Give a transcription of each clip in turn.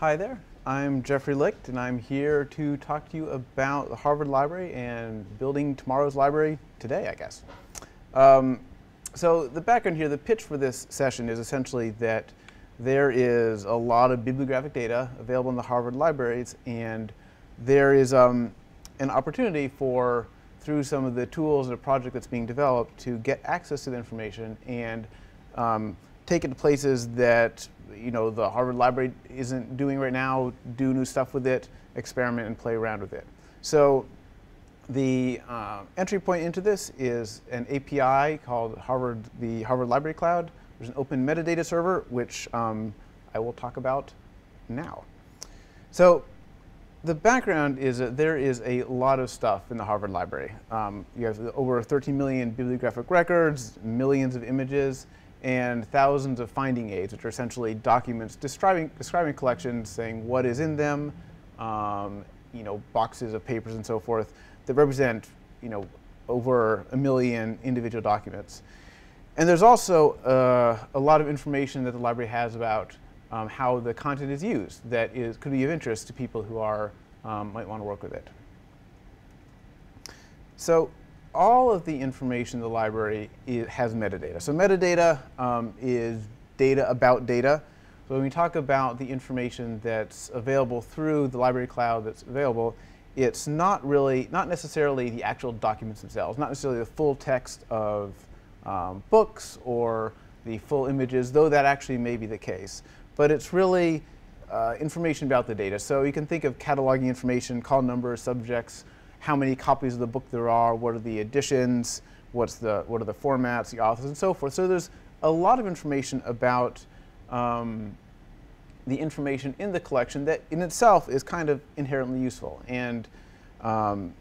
Hi there. I'm Jeffrey Licht, and I'm here to talk to you about the Harvard Library and building tomorrow's library today, I guess. Um, so the background here, the pitch for this session is essentially that there is a lot of bibliographic data available in the Harvard libraries, and there is um, an opportunity for, through some of the tools and a project that's being developed, to get access to the information and um, take it to places that you know the Harvard Library isn't doing right now. Do new stuff with it, experiment and play around with it. So the uh, entry point into this is an API called Harvard the Harvard Library Cloud. There's an open metadata server which um, I will talk about now. So the background is that there is a lot of stuff in the Harvard Library. Um, you have over 13 million bibliographic records, millions of images, and thousands of finding aids, which are essentially documents describing, describing collections, saying what is in them, um, you know, boxes of papers and so forth that represent, you know, over a million individual documents. And there's also uh, a lot of information that the library has about um, how the content is used that is, could be of interest to people who are, um, might want to work with it. So all of the information in the library has metadata. So metadata um, is data about data. So when we talk about the information that's available through the library cloud that's available, it's not really, not necessarily the actual documents themselves, not necessarily the full text of um, books or the full images, though that actually may be the case. But it's really uh, information about the data. So you can think of cataloging information, call numbers, subjects, how many copies of the book there are, what are the editions, what's the, what are the formats, the authors, and so forth. So there's a lot of information about um, the information in the collection that in itself is kind of inherently useful. And um,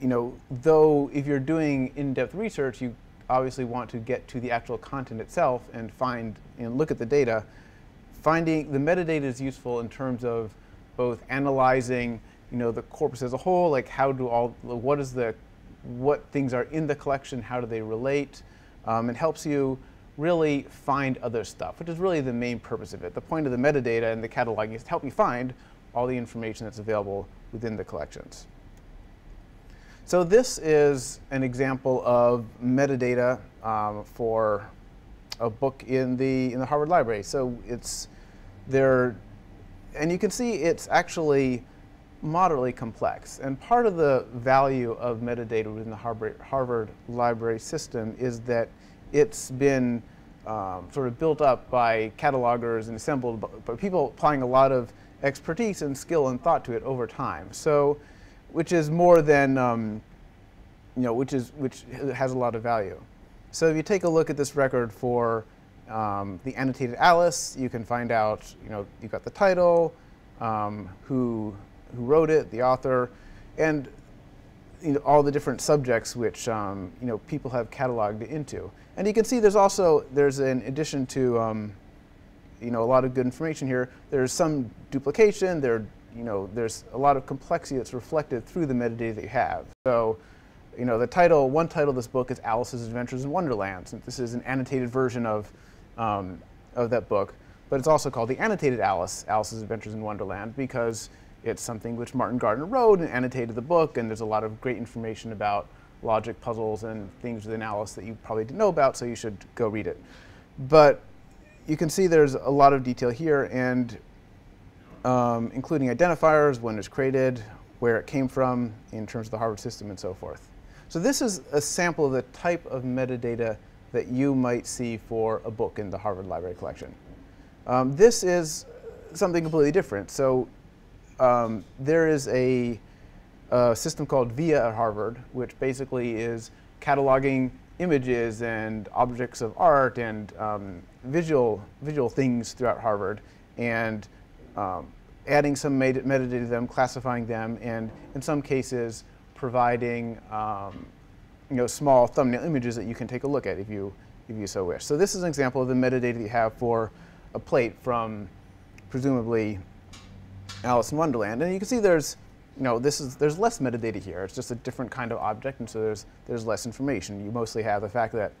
you know, though if you're doing in-depth research, you obviously want to get to the actual content itself and find and look at the data. Finding the metadata is useful in terms of both analyzing you know, the corpus as a whole, like how do all, what is the, what things are in the collection, how do they relate? Um, it helps you really find other stuff, which is really the main purpose of it. The point of the metadata and the cataloging is to help you find all the information that's available within the collections. So this is an example of metadata um, for a book in the in the Harvard Library. So it's there, and you can see it's actually moderately complex. And part of the value of metadata within the Harvard, Harvard library system is that it's been um, sort of built up by catalogers and assembled by people applying a lot of expertise and skill and thought to it over time. So, which is more than, um, you know, which, is, which has a lot of value. So if you take a look at this record for um, the annotated Alice, you can find out, you know, you've got the title, um, who who wrote it, the author, and you know, all the different subjects which um, you know people have cataloged into. And you can see there's also there's an addition to um, you know a lot of good information here. There's some duplication. There you know there's a lot of complexity that's reflected through the metadata that you have. So you know the title one title of this book is Alice's Adventures in Wonderland. And this is an annotated version of um, of that book, but it's also called the annotated Alice Alice's Adventures in Wonderland because it's something which Martin Gardner wrote and annotated the book, and there's a lot of great information about logic puzzles and things within Alice that you probably didn't know about, so you should go read it. But you can see there's a lot of detail here, and um, including identifiers, when it was created, where it came from in terms of the Harvard system, and so forth. So this is a sample of the type of metadata that you might see for a book in the Harvard Library collection. Um, this is something completely different. So um, there is a, a, system called VIA at Harvard, which basically is cataloging images and objects of art and um, visual, visual things throughout Harvard and um, adding some met metadata to them, classifying them, and in some cases providing um, you know, small thumbnail images that you can take a look at if you, if you so wish. So this is an example of the metadata that you have for a plate from presumably Alice in Wonderland. And you can see there's, you know, this is, there's less metadata here. It's just a different kind of object, and so there's, there's less information. You mostly have the fact that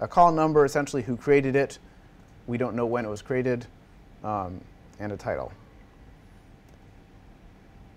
a call number, essentially who created it, we don't know when it was created, um, and a title.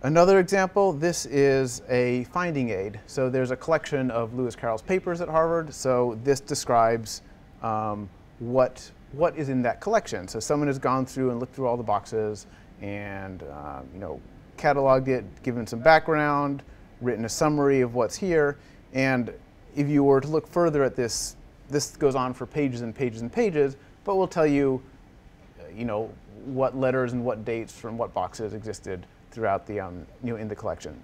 Another example, this is a finding aid. So there's a collection of Lewis Carroll's papers at Harvard. So this describes um, what, what is in that collection. So someone has gone through and looked through all the boxes and um, you know, cataloged it, given some background, written a summary of what's here. And if you were to look further at this, this goes on for pages and pages and pages, but we'll tell you, you know, what letters and what dates from what boxes existed throughout the, um, you know, in the collection.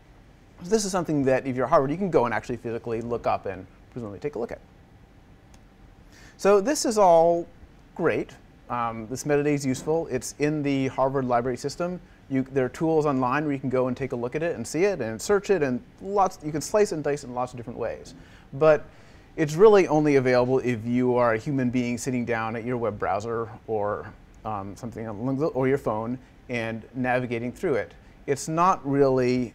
So this is something that if you're Harvard, you can go and actually physically look up and presumably take a look at. So this is all great. Um, this metadata is useful. It's in the Harvard library system. You, there are tools online where you can go and take a look at it and see it and search it and lots. You can slice and dice in lots of different ways. But it's really only available if you are a human being sitting down at your web browser or um, something or your phone and navigating through it it's not really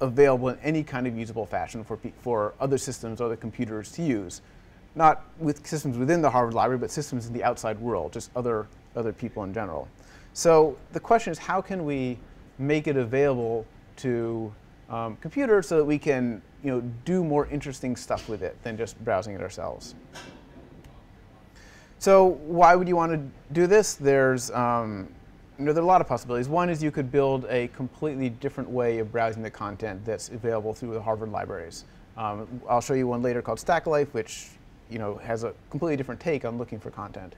available in any kind of usable fashion for, for other systems or other computers to use. Not with systems within the Harvard Library, but systems in the outside world, just other, other people in general. So the question is, how can we make it available to um, computers so that we can you know, do more interesting stuff with it than just browsing it ourselves? So why would you want to do this? There's um, you know, there are a lot of possibilities. One is you could build a completely different way of browsing the content that's available through the Harvard libraries. Um, I'll show you one later called StackLife, which you know, has a completely different take on looking for content.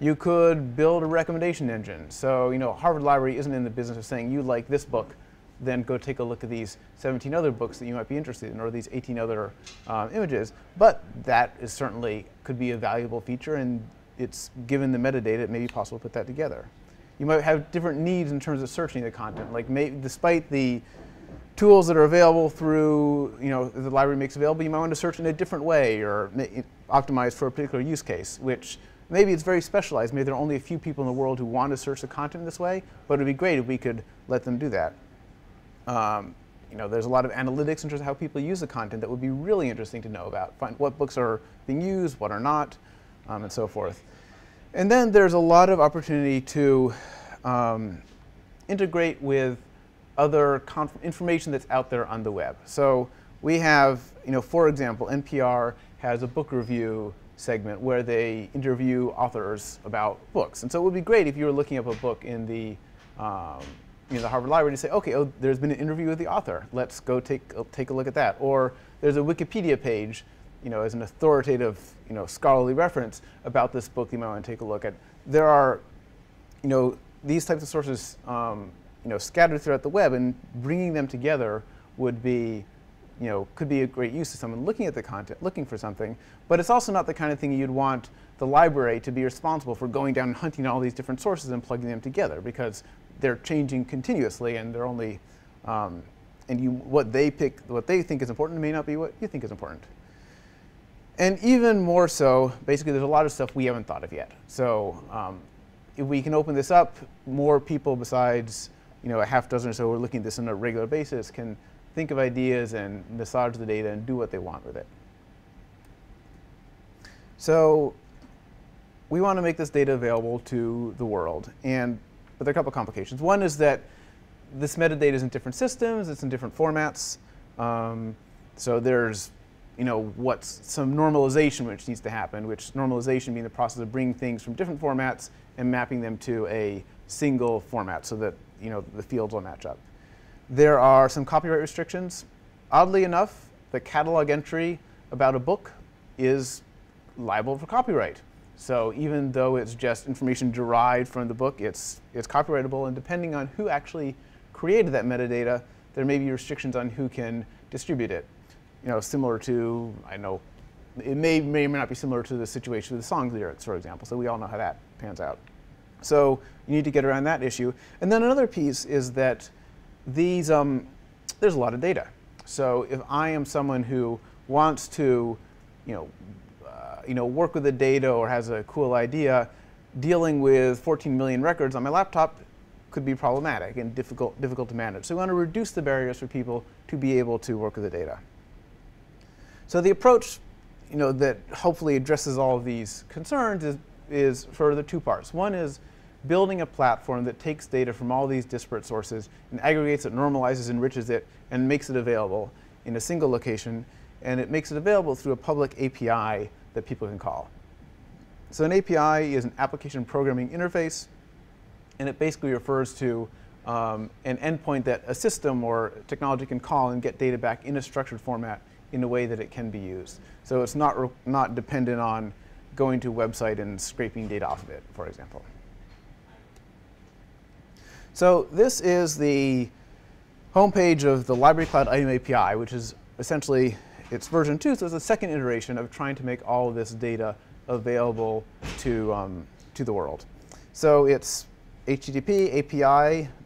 You could build a recommendation engine. So you know, Harvard Library isn't in the business of saying you like this book, then go take a look at these 17 other books that you might be interested in, or these 18 other um, images. But that is certainly could be a valuable feature, and it's given the metadata, it may be possible to put that together you might have different needs in terms of searching the content. Like may, despite the tools that are available through, you know, the library makes available, you might want to search in a different way or optimize for a particular use case, which maybe it's very specialized. Maybe there are only a few people in the world who want to search the content this way, but it would be great if we could let them do that. Um, you know, there's a lot of analytics in terms of how people use the content that would be really interesting to know about. Find what books are being used, what are not, um, and so forth. And then there's a lot of opportunity to um, integrate with other information that's out there on the web. So we have, you know, for example, NPR has a book review segment where they interview authors about books. And so it would be great if you were looking up a book in the, um, you know, the Harvard Library to say, okay, oh, there's been an interview with the author. Let's go take, take a look at that. Or there's a Wikipedia page you know, as an authoritative, you know, scholarly reference about this book you might want to take a look at. There are, you know, these types of sources, um, you know, scattered throughout the web, and bringing them together would be, you know, could be a great use to someone looking at the content, looking for something. But it's also not the kind of thing you'd want the library to be responsible for going down and hunting all these different sources and plugging them together because they're changing continuously and they're only, um, and you, what they pick, what they think is important may not be what you think is important. And even more so, basically, there's a lot of stuff we haven't thought of yet. So um, if we can open this up, more people besides you know, a half dozen or so who are looking at this on a regular basis can think of ideas and massage the data and do what they want with it. So we want to make this data available to the world. And, but there are a couple complications. One is that this metadata is in different systems, it's in different formats. Um, so there's you know, what's some normalization which needs to happen, which normalization being the process of bringing things from different formats and mapping them to a single format so that you know, the fields will match up. There are some copyright restrictions. Oddly enough, the catalog entry about a book is liable for copyright. So even though it's just information derived from the book, it's, it's copyrightable. And depending on who actually created that metadata, there may be restrictions on who can distribute it you know, similar to, I know, it may, may or may not be similar to the situation with the song lyrics, for example. So we all know how that pans out. So you need to get around that issue. And then another piece is that these, um, there's a lot of data. So if I am someone who wants to, you know, uh, you know, work with the data or has a cool idea, dealing with 14 million records on my laptop could be problematic and difficult, difficult to manage. So we want to reduce the barriers for people to be able to work with the data. So the approach you know, that hopefully addresses all of these concerns is, is further two parts. One is building a platform that takes data from all these disparate sources and aggregates it, normalizes, enriches it, and makes it available in a single location. And it makes it available through a public API that people can call. So an API is an application programming interface, and it basically refers to um, an endpoint that a system or technology can call and get data back in a structured format in a way that it can be used. So it's not, not dependent on going to a website and scraping data off of it, for example. So this is the homepage of the Library Cloud Item API, which is essentially, it's version 2, so it's the second iteration of trying to make all of this data available to, um, to the world. So it's http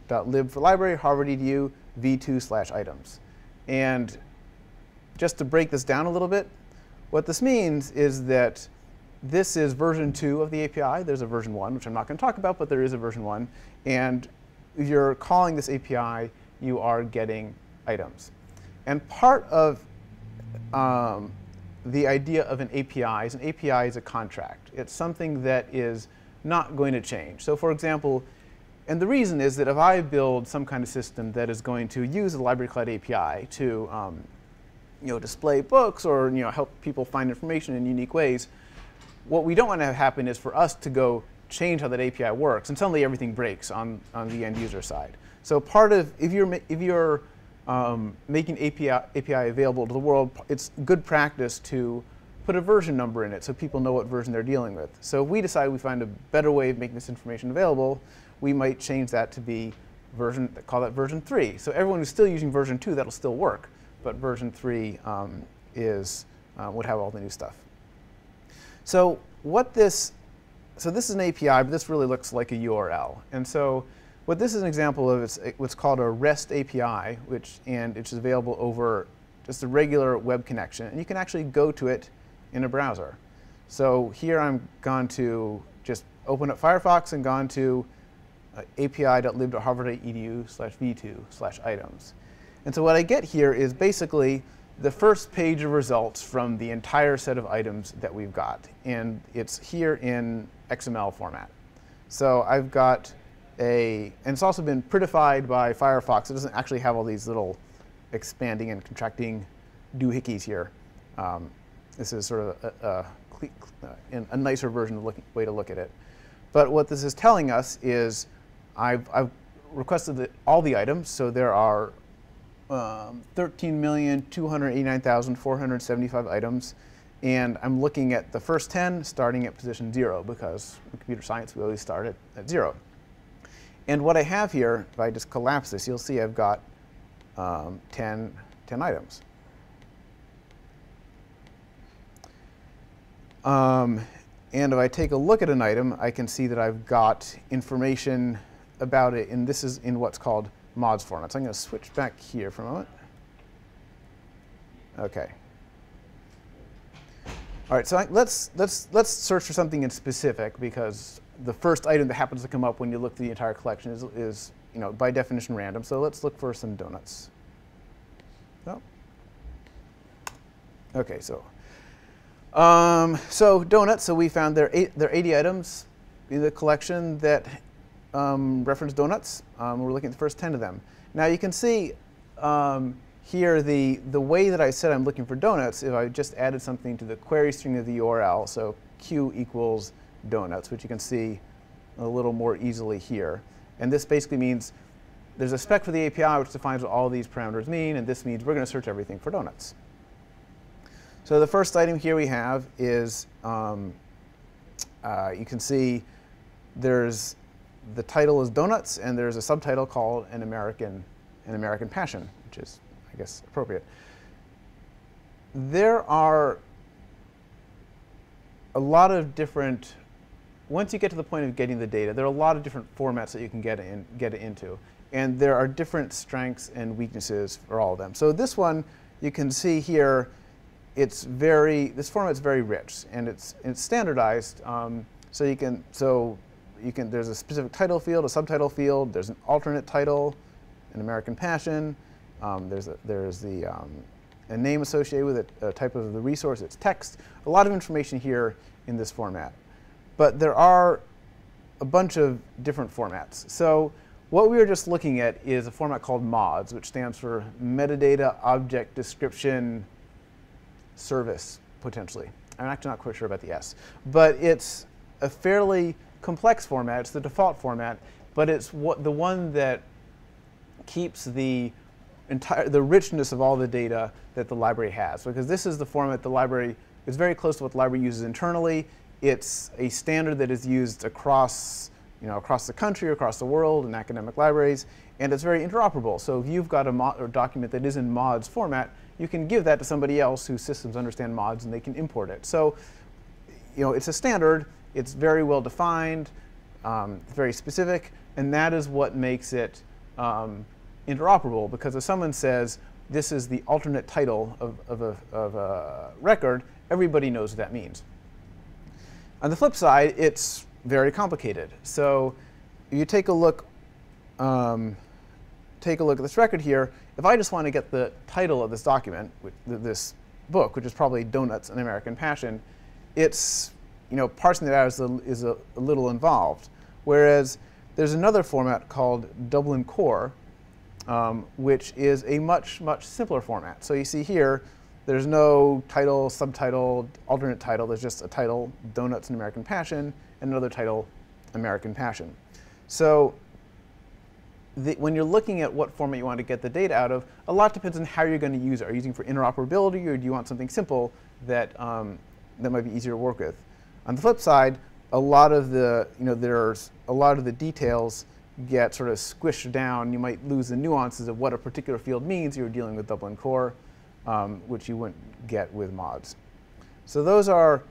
api.lib for library, harvard.edu, v2 slash items. And just to break this down a little bit, what this means is that this is version 2 of the API. There's a version 1, which I'm not going to talk about, but there is a version 1. And you're calling this API, you are getting items. And part of um, the idea of an API is an API is a contract. It's something that is not going to change. So for example, and the reason is that if I build some kind of system that is going to use the Library Cloud API to um, you know, display books or you know, help people find information in unique ways, what we don't want to happen is for us to go change how that API works, and suddenly everything breaks on, on the end user side. So part of, if you're, if you're um, making API, API available to the world, it's good practice to put a version number in it so people know what version they're dealing with. So if we decide we find a better way of making this information available, we might change that to be version, call that version 3. So everyone who's still using version 2, that'll still work. But version 3 um, is, uh, would have all the new stuff. So what this so this is an API, but this really looks like a URL. And so what this is an example of is what's called a REST API, which and it's available over just a regular web connection. And you can actually go to it in a browser. So here I'm gone to just open up Firefox and gone to uh, api.lib.harvard.edu slash v2 slash items. And so what I get here is basically the first page of results from the entire set of items that we've got. And it's here in XML format. So I've got a, and it's also been prettified by Firefox. It doesn't actually have all these little expanding and contracting doohickeys here. Um, this is sort of a, a, a, a nicer version of looking, way to look at it. But what this is telling us is I've, I've requested the, all the items. So there are um, 13,289,475 items. And I'm looking at the first 10 starting at position 0 because in computer science we always start at, at 0. And what I have here, if I just collapse this, you'll see I've got um, 10, 10 items. Um, and if I take a look at an item, I can see that I've got information about it, and this is in what's called mods format. So I'm going to switch back here for a moment. Okay. All right, so I, let's, let's, let's search for something in specific because the first item that happens to come up when you look through the entire collection is, is you know, by definition random. So let's look for some donuts. Oh. Okay, so um, so donuts. So we found there eight, there are 80 items in the collection that um, reference donuts. Um, we're looking at the first 10 of them. Now you can see um, here the, the way that I said I'm looking for donuts, if I just added something to the query string of the URL, so q equals donuts, which you can see a little more easily here. And this basically means there's a spec for the API which defines what all these parameters mean, and this means we're going to search everything for donuts. So the first item here we have is, um, uh, you can see there's the title is Donuts, and there's a subtitle called An American, An American Passion, which is, I guess, appropriate. There are a lot of different, once you get to the point of getting the data, there are a lot of different formats that you can get, in, get it into. And there are different strengths and weaknesses for all of them. So this one, you can see here, it's very, this format's very rich, and it's, it's standardized. Um, so you can, so you can, there's a specific title field, a subtitle field, there's an alternate title, an American Passion, um, there's, a, there's the um, a name associated with it, a type of the resource, it's text, a lot of information here in this format. But there are a bunch of different formats. So what we were just looking at is a format called MODS, which stands for Metadata Object Description Service, potentially. I'm actually not quite sure about the S. But it's a fairly complex format. It's the default format, but it's what, the one that keeps the entire the richness of all the data that the library has. Because this is the format the library is very close to what the library uses internally. It's a standard that is used across you know, across the country, across the world in academic libraries, and it's very interoperable. So if you've got a, document that is in MODS format, you can give that to somebody else whose systems understand MODS and they can import it. So you know, it's a standard, it's very well defined, um, very specific, and that is what makes it um, interoperable because if someone says this is the alternate title of, of, a, of a record, everybody knows what that means. On the flip side, it's very complicated. So you take a look, um, take a look at this record here. If I just want to get the title of this document, this book, which is probably Donuts: and American Passion, it's you know parsing that out is a, is a, a little involved. Whereas there's another format called Dublin Core, um, which is a much much simpler format. So you see here, there's no title, subtitle, alternate title. There's just a title, Donuts: and American Passion, and another title, American Passion. So the, when you're looking at what format you want to get the data out of, a lot depends on how you're going to use it. Are you using for interoperability, or do you want something simple that, um, that might be easier to work with? On the flip side, a lot of the, you know, there's a lot of the details get sort of squished down. You might lose the nuances of what a particular field means. You're dealing with Dublin Core, um, which you wouldn't get with mods. So those are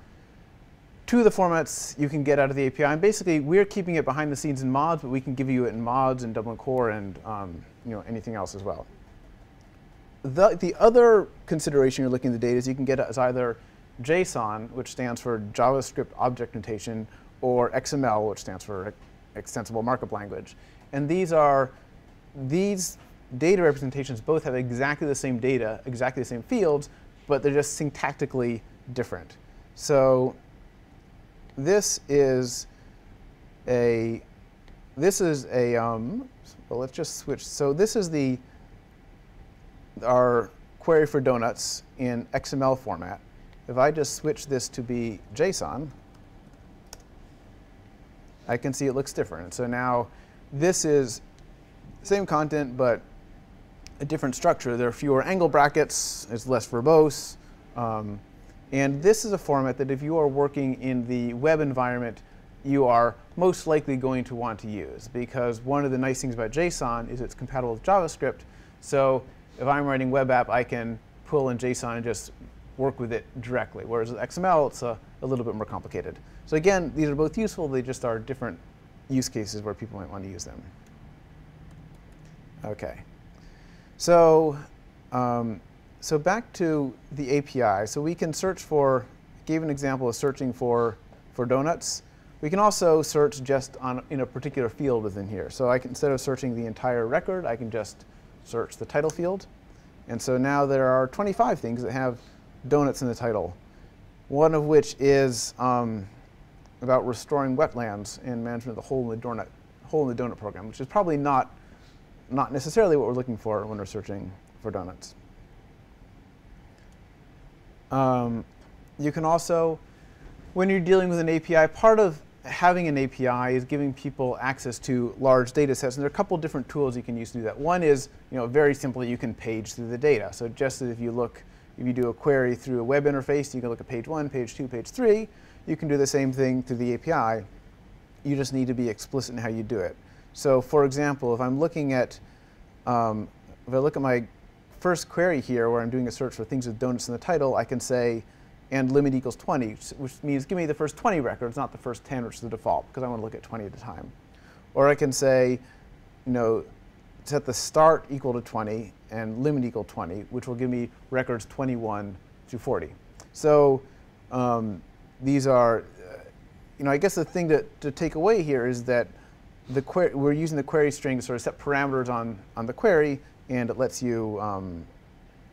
two of the formats you can get out of the API. And basically, we're keeping it behind the scenes in mods, but we can give you it in mods and Dublin Core and um, you know, anything else as well. The, the other consideration you're looking at the data is you can get it as either JSON, which stands for JavaScript Object Notation, or XML, which stands for Extensible Markup Language. And these are, these data representations both have exactly the same data, exactly the same fields, but they're just syntactically different. So this is a this is a um, well let's just switch so this is the our query for donuts in XML format if I just switch this to be JSON I can see it looks different so now this is same content but a different structure there are fewer angle brackets it's less verbose um, and this is a format that if you are working in the web environment, you are most likely going to want to use because one of the nice things about JSON is it's compatible with JavaScript. So if I'm writing web app, I can pull in JSON and just work with it directly. Whereas with XML, it's a, a little bit more complicated. So again, these are both useful. They just are different use cases where people might want to use them. OK. So um, so back to the API. So we can search for, gave an example of searching for, for donuts. We can also search just on, in a particular field within here. So I can, instead of searching the entire record, I can just search the title field. And so now there are 25 things that have donuts in the title, one of which is um, about restoring wetlands and management of the hole in the donut, hole in the donut program, which is probably not, not necessarily what we're looking for when we're searching for donuts. Um, you can also, when you're dealing with an API, part of having an API is giving people access to large data sets. And there are a couple different tools you can use to do that. One is, you know, very simply, you can page through the data. So just as if you look, if you do a query through a web interface, you can look at page one, page two, page three. You can do the same thing through the API. You just need to be explicit in how you do it. So for example, if I'm looking at, um, if I look at my first query here, where I'm doing a search for things with donuts in the title, I can say, and limit equals 20, which means give me the first 20 records, not the first 10, which is the default, because I want to look at 20 at a time. Or I can say, you know, set the start equal to 20 and limit equal 20, which will give me records 21 to 40. So um, these are, uh, you know, I guess the thing to, to take away here is that the we're using the query string to sort of set parameters on, on the query and it lets you, um,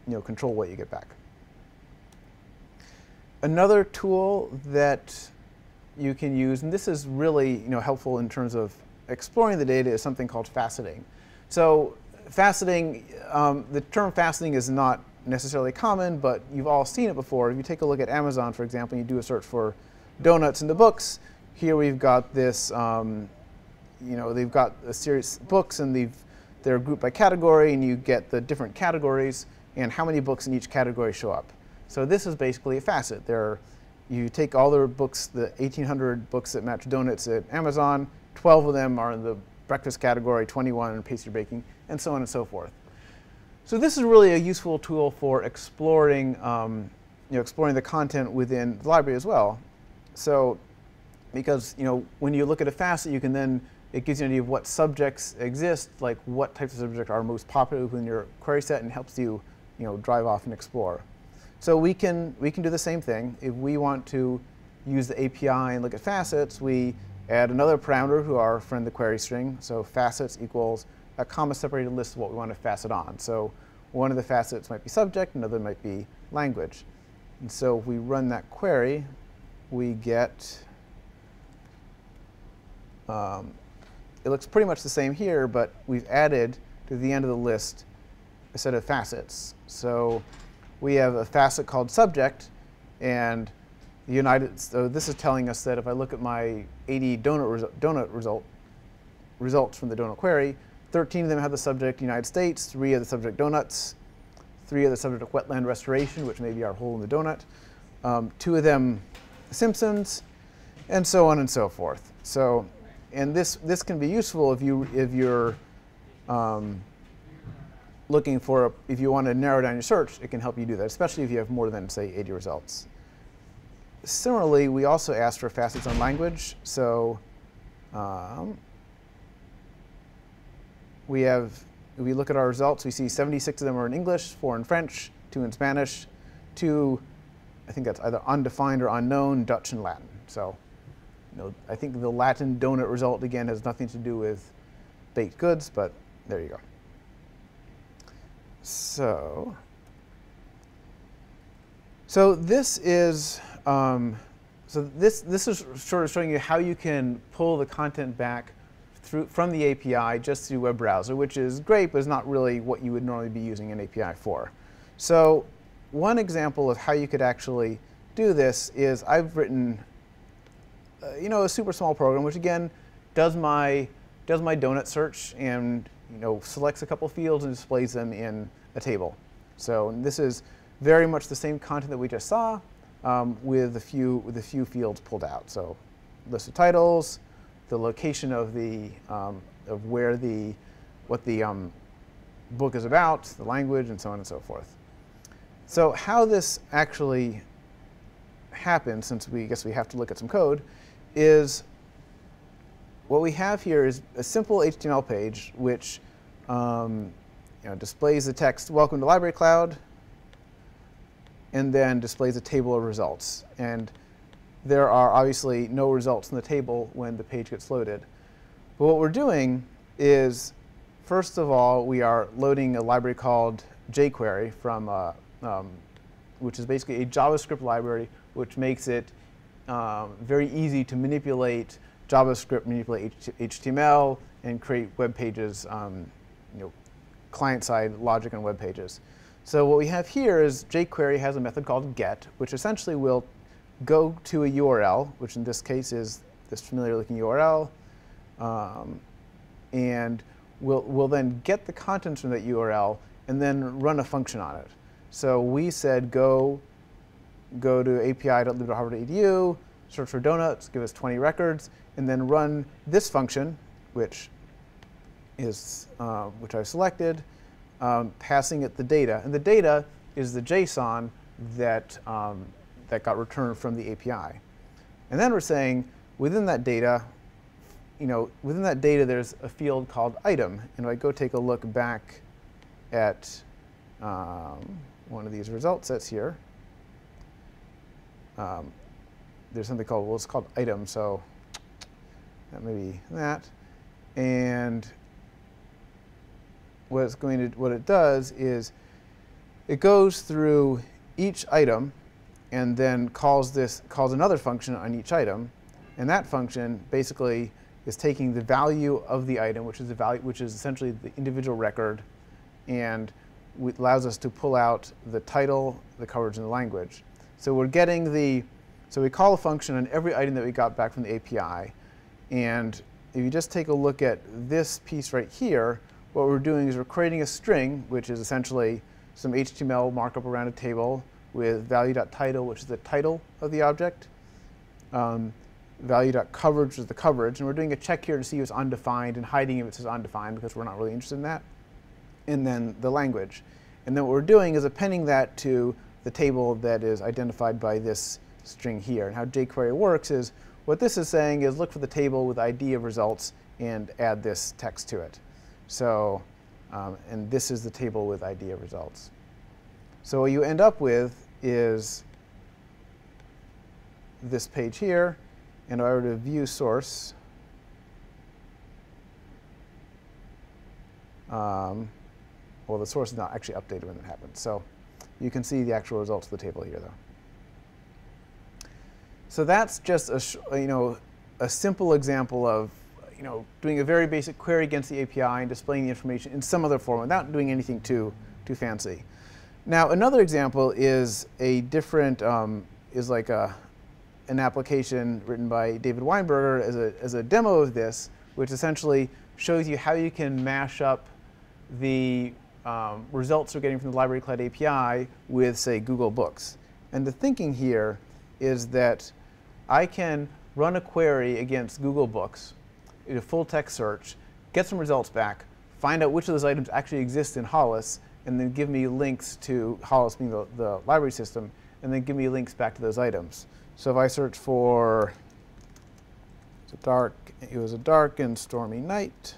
you know, control what you get back. Another tool that you can use, and this is really you know, helpful in terms of exploring the data, is something called faceting. So faceting, um, the term faceting is not necessarily common, but you've all seen it before. If you take a look at Amazon, for example, and you do a search for donuts in the books, here we've got this, um, you know, they've got a series of books and they've, they're grouped by category and you get the different categories and how many books in each category show up. So this is basically a facet. There, you take all the books, the 1,800 books that match donuts at Amazon, 12 of them are in the breakfast category, 21 in pastry baking, and so on and so forth. So this is really a useful tool for exploring, um, you know, exploring the content within the library as well. So because you know when you look at a facet, you can then it gives you an idea of what subjects exist, like what types of subjects are most popular within your query set, and helps you you know drive off and explore. So we can we can do the same thing if we want to use the API and look at facets. We add another parameter to our friend the query string. So facets equals a comma separated list of what we want to facet on. So one of the facets might be subject, another might be language. And so if we run that query, we get um, it looks pretty much the same here, but we've added to the end of the list a set of facets. So we have a facet called subject, and the United. So this is telling us that if I look at my 80 donut, resu donut result results from the donut query, 13 of them have the subject United States, three have the subject donuts, three of the subject of wetland restoration, which may be our hole in the donut, um, two of them Simpsons, and so on and so forth. So and this this can be useful if you if you're um, looking for a, if you want to narrow down your search, it can help you do that, especially if you have more than say 80 results. Similarly, we also asked for facets on language. So um, we have we look at our results, we see 76 of them are in English, four in French, two in Spanish, two, I think that's either undefined or unknown, Dutch and Latin. So you know, I think the Latin donut result, again, has nothing to do with baked goods, but there you go. So, so this is, um, so this, this is sort of showing you how you can pull the content back through, from the API just through web browser, which is great, but is not really what you would normally be using an API for. So one example of how you could actually do this is I've written uh, you know, a super small program, which again does my does my donut search and you know selects a couple fields and displays them in a table. So this is very much the same content that we just saw um, with a few with a few fields pulled out. So list of titles, the location of the um, of where the what the um, book is about, the language, and so on and so forth. So how this actually happens, since we I guess we have to look at some code, is what we have here is a simple HTML page which um, you know, displays the text, welcome to Library Cloud, and then displays a table of results. And there are obviously no results in the table when the page gets loaded. But what we're doing is, first of all, we are loading a library called jQuery from, uh, um, which is basically a JavaScript library which makes it um, very easy to manipulate JavaScript, manipulate HTML, and create web pages, um, you know, client-side logic on web pages. So what we have here is jQuery has a method called get, which essentially will go to a URL, which in this case is this familiar-looking URL, um, and we'll, we'll then get the contents from that URL and then run a function on it. So we said go go to api.lib.harvard.edu, search for donuts, give us 20 records, and then run this function, which is uh, which I've selected, um, passing it the data. And the data is the JSON that, um, that got returned from the API. And then we're saying within that data, you know, within that data there's a field called item. And if I go take a look back at um, one of these result sets here, um, there's something called, well, it's called item, so that may be that. And what it's going to, what it does is it goes through each item and then calls this, calls another function on each item. And that function basically is taking the value of the item, which is the value, which is essentially the individual record, and allows us to pull out the title, the coverage, and the language. So we're getting the, so we call a function on every item that we got back from the API. And if you just take a look at this piece right here, what we're doing is we're creating a string, which is essentially some HTML markup around a table with value.title, which is the title of the object, um, value.coverage, which is the coverage, and we're doing a check here to see if it's undefined and hiding if it says undefined because we're not really interested in that, and then the language. And then what we're doing is appending that to the table that is identified by this string here. And how jQuery works is what this is saying is look for the table with ID of results and add this text to it. So, um, and this is the table with idea results. So what you end up with is this page here. And if I were to view source, um, well, the source is not actually updated when that happens. So you can see the actual results of the table here, though. So that's just a, you know, a simple example of you know, doing a very basic query against the API and displaying the information in some other form without doing anything too, too fancy. Now, another example is a different, um, is like a, an application written by David Weinberger as a, as a demo of this, which essentially shows you how you can mash up the um, results we're getting from the Library Cloud API with, say, Google Books. And the thinking here is that I can run a query against Google Books, a full text search, get some results back, find out which of those items actually exist in Hollis, and then give me links to Hollis being the, the library system, and then give me links back to those items. So if I search for it's a dark, it was a dark and stormy night,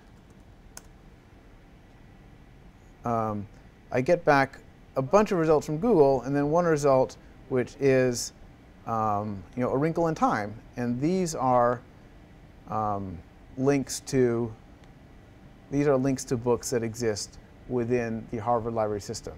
um, I get back a bunch of results from Google, and then one result which is um, you know, a wrinkle in time. And these are um, links to these are links to books that exist within the Harvard Library System.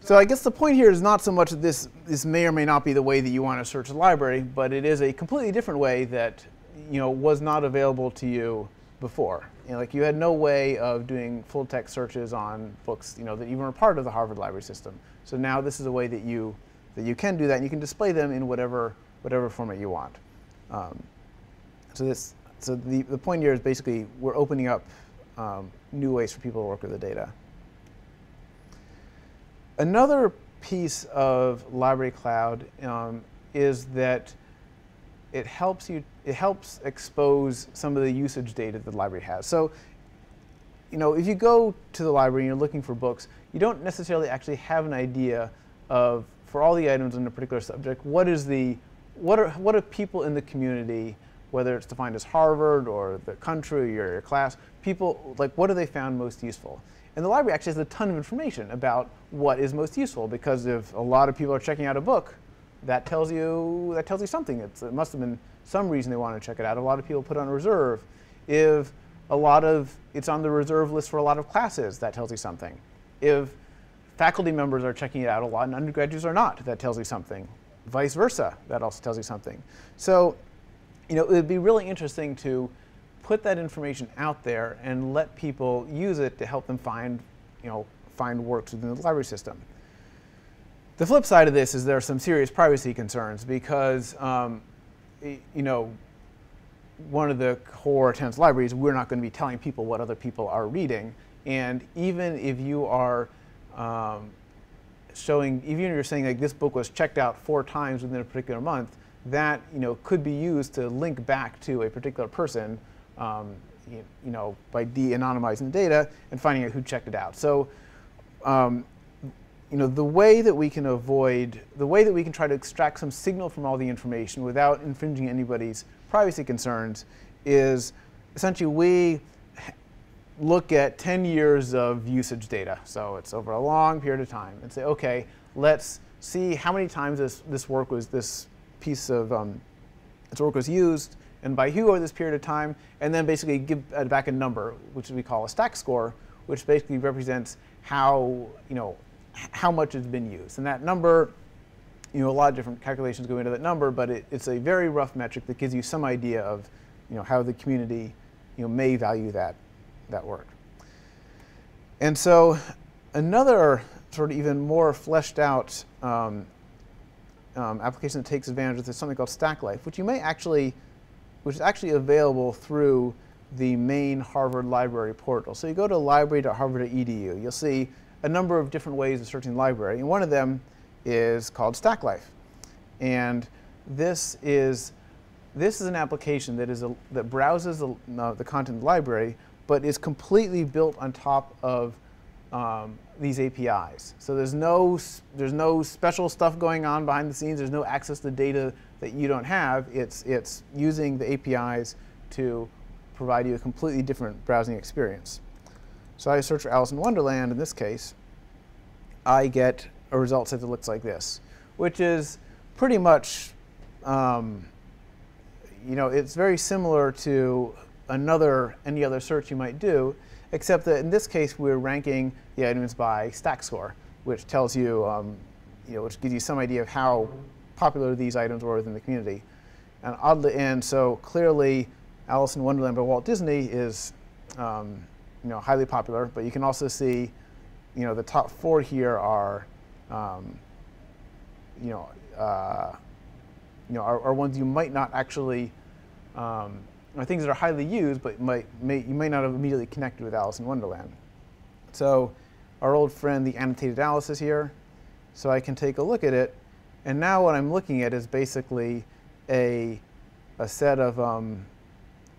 So I guess the point here is not so much that this, this may or may not be the way that you want to search a library, but it is a completely different way that you know, was not available to you before. You know, like you had no way of doing full text searches on books you know, that even were part of the Harvard Library System. So now this is a way that you, that you can do that, and you can display them in whatever, whatever format you want. Um, so this, so the, the point here is basically we're opening up um, new ways for people to work with the data. Another piece of Library Cloud um, is that it helps you it helps expose some of the usage data that the library has. So, you know, if you go to the library and you're looking for books, you don't necessarily actually have an idea of for all the items in a particular subject, what is the what are what are people in the community whether it's defined as Harvard or the country or your class, people, like what do they found most useful? And the library actually has a ton of information about what is most useful because if a lot of people are checking out a book, that tells you, that tells you something. It's, it must have been some reason they want to check it out. A lot of people put on reserve. If a lot of, it's on the reserve list for a lot of classes, that tells you something. If faculty members are checking it out a lot and undergraduates are not, that tells you something. Vice versa, that also tells you something. So you know, it would be really interesting to put that information out there and let people use it to help them find, you know, find works within the library system. The flip side of this is there are some serious privacy concerns because, um, you know, one of the core of libraries, we're not going to be telling people what other people are reading. And even if you are um, showing, even if you're saying like this book was checked out four times within a particular month, that you know, could be used to link back to a particular person um, you, you, know, by de-anonymizing data and finding out who checked it out. So um, you know, the way that we can avoid, the way that we can try to extract some signal from all the information without infringing anybody's privacy concerns is essentially we look at 10 years of usage data. So it's over a long period of time and say, okay, let's see how many times this, this work was, this piece of um, its work was used and by who over this period of time, and then basically give uh, back a number, which we call a stack score, which basically represents how, you know, how much has been used. And that number you know, a lot of different calculations go into that number, but it, it's a very rough metric that gives you some idea of, you know, how the community, you know, may value that, that work. And so another sort of even more fleshed out um, um, application that takes advantage of this something called Stack Life, which you may actually, which is actually available through the main Harvard Library portal. So you go to library.harvard.edu, you'll see a number of different ways of searching library, and one of them is called Stack Life. And this is, this is an application that, is a, that browses the, uh, the content library, but is completely built on top of um, these APIs. So there's no, there's no special stuff going on behind the scenes. There's no access to data that you don't have. It's, it's using the APIs to provide you a completely different browsing experience. So I search for Alice in Wonderland in this case. I get a result set that looks like this, which is pretty much, um, you know, it's very similar to another any other search you might do, except that in this case we're ranking the items by stack score, which tells you, um, you know, which gives you some idea of how popular these items were within the community. And oddly, and so clearly, Alice in Wonderland by Walt Disney is, um, you know, highly popular. But you can also see, you know, the top four here are, um, you know, uh, you know, are, are, ones you might not actually um, things that are highly used, but might, may, you may not have immediately connected with Alice in Wonderland. So our old friend, the annotated Alice, is here. So I can take a look at it. And now what I'm looking at is basically a, a set of, um,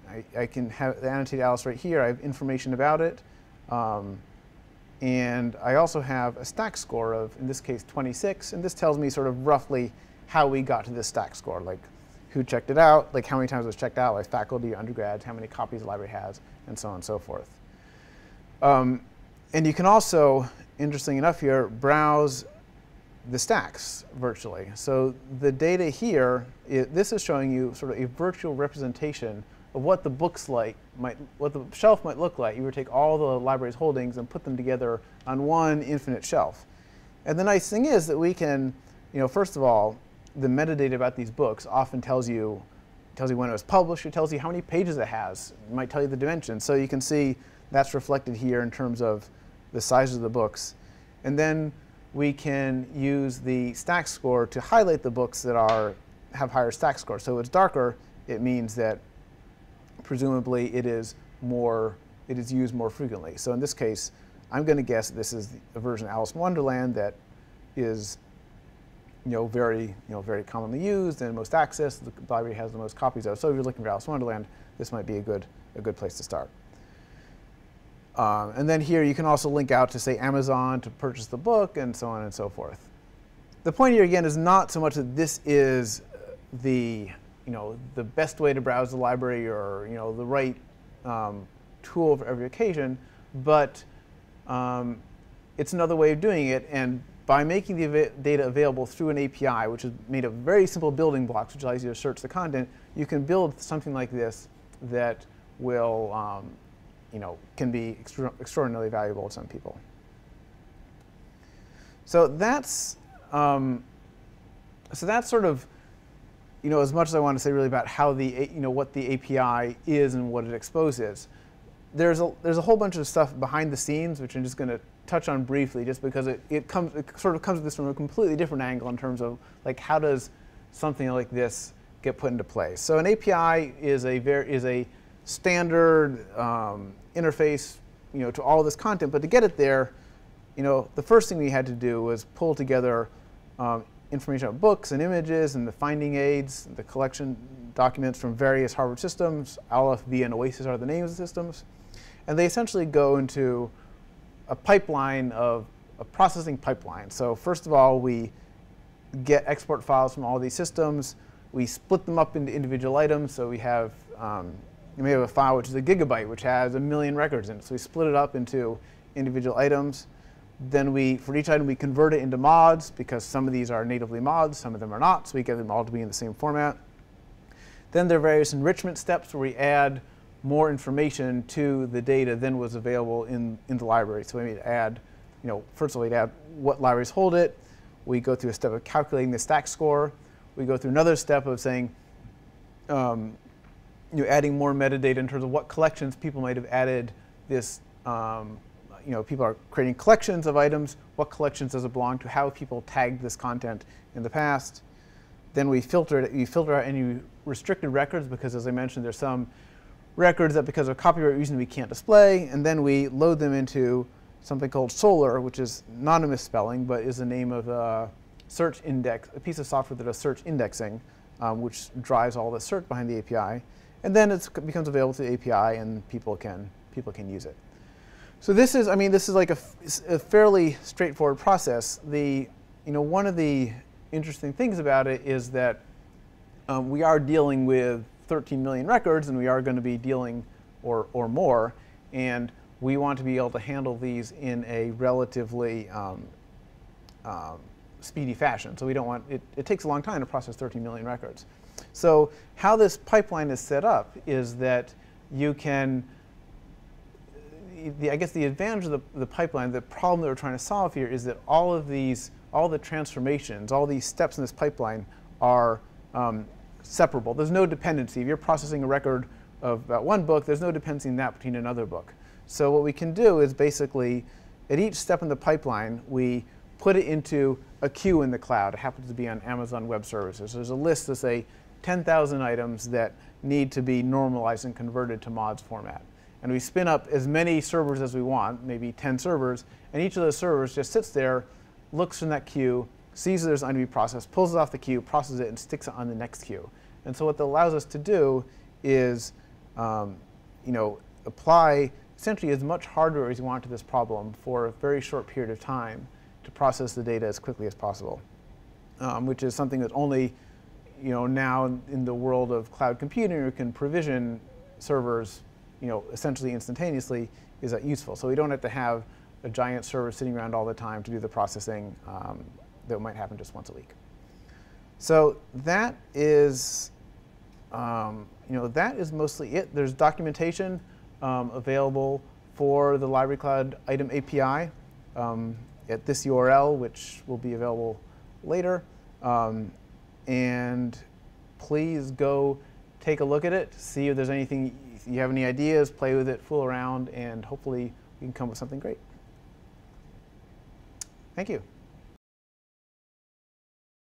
I, I, can have the annotated Alice right here. I have information about it. Um, and I also have a stack score of, in this case, 26. And this tells me sort of roughly how we got to this stack score. Like who checked it out, like how many times it was checked out, like faculty, undergrads, how many copies the library has, and so on and so forth. Um, and you can also, interesting enough here, browse the stacks virtually. So the data here, it, this is showing you sort of a virtual representation of what the books like might, what the shelf might look like. You would take all the library's holdings and put them together on one infinite shelf. And the nice thing is that we can, you know, first of all, the metadata about these books often tells you tells you when it was published, it tells you how many pages it has, it might tell you the dimensions. So you can see that's reflected here in terms of the size of the books. And then we can use the stack score to highlight the books that are have higher stack score. So it's darker, it means that presumably it is more it is used more frequently. So in this case, I'm going to guess this is a version of Alice in Wonderland that is you know, very, you know, very commonly used and most accessed. The library has the most copies of. So if you're looking for Alice in Wonderland, this might be a good, a good place to start. Um, and then here you can also link out to say Amazon to purchase the book and so on and so forth. The point here again is not so much that this is the, you know, the best way to browse the library or you know, the right um, tool for every occasion, but um, it's another way of doing it. And by making the data available through an API, which is made of very simple building blocks, which allows you to search the content, you can build something like this that will, um, you know, can be extra extraordinarily valuable to some people. So that's, um, so that's sort of, you know, as much as I want to say really about how the, you know, what the API is and what it exposes. There's a, there's a whole bunch of stuff behind the scenes, which I'm just going to touch on briefly, just because it, it comes it sort of comes at this from a completely different angle in terms of like how does something like this get put into place. So an API is a very is a standard um, interface, you know, to all this content. But to get it there, you know, the first thing we had to do was pull together um, information about books and images and the finding aids, the collection documents from various Harvard systems. Aleph, V, and OASIS are the names of the systems. And they essentially go into a pipeline of a processing pipeline. So first of all, we get export files from all these systems. We split them up into individual items. So we have, um, may have a file which is a gigabyte, which has a million records in it. So we split it up into individual items. Then we, for each item, we convert it into mods because some of these are natively mods, some of them are not. So we get them all to be in the same format. Then there are various enrichment steps where we add more information to the data than was available in, in the library. So we need to add, you know, first of all, we'd add what libraries hold it. We go through a step of calculating the stack score. We go through another step of saying, um, you know, adding more metadata in terms of what collections people might have added this. Um, you know, people are creating collections of items. What collections does it belong to? How people tagged this content in the past. Then we filter it. We filter out any restricted records because, as I mentioned, there's some records that because of copyright reason we can't display, and then we load them into something called Solr, which is not a misspelling, but is the name of a search index, a piece of software that does search indexing, um, which drives all the search behind the API. And then it becomes available to the API, and people can people can use it. So this is, I mean, this is like a, a fairly straightforward process. The, you know, one of the interesting things about it is that um, we are dealing with 13 million records, and we are going to be dealing or or more, and we want to be able to handle these in a relatively um, um, speedy fashion. So we don't want, it, it takes a long time to process 13 million records. So how this pipeline is set up is that you can, the, I guess the advantage of the, the pipeline, the problem that we're trying to solve here is that all of these, all the transformations, all these steps in this pipeline are um, separable. There's no dependency. If you're processing a record of about one book, there's no dependency in that between another book. So what we can do is basically, at each step in the pipeline, we put it into a queue in the cloud. It happens to be on Amazon Web Services. There's a list of, say, 10,000 items that need to be normalized and converted to mods format. And we spin up as many servers as we want, maybe 10 servers, and each of those servers just sits there, looks in that queue, sees there's an to process, pulls it off the queue, processes it, and sticks it on the next queue. And so what that allows us to do is, um, you know, apply essentially as much hardware as you want to this problem for a very short period of time to process the data as quickly as possible, um, which is something that only you know, now in the world of cloud computing, you can provision servers you know, essentially instantaneously is that useful. So we don't have to have a giant server sitting around all the time to do the processing um, that might happen just once a week. So that is, um, you know, that is mostly it. There's documentation um, available for the Library Cloud Item API um, at this URL, which will be available later. Um, and please go take a look at it, see if there's anything, if you have any ideas, play with it, fool around, and hopefully we can come up with something great. Thank you.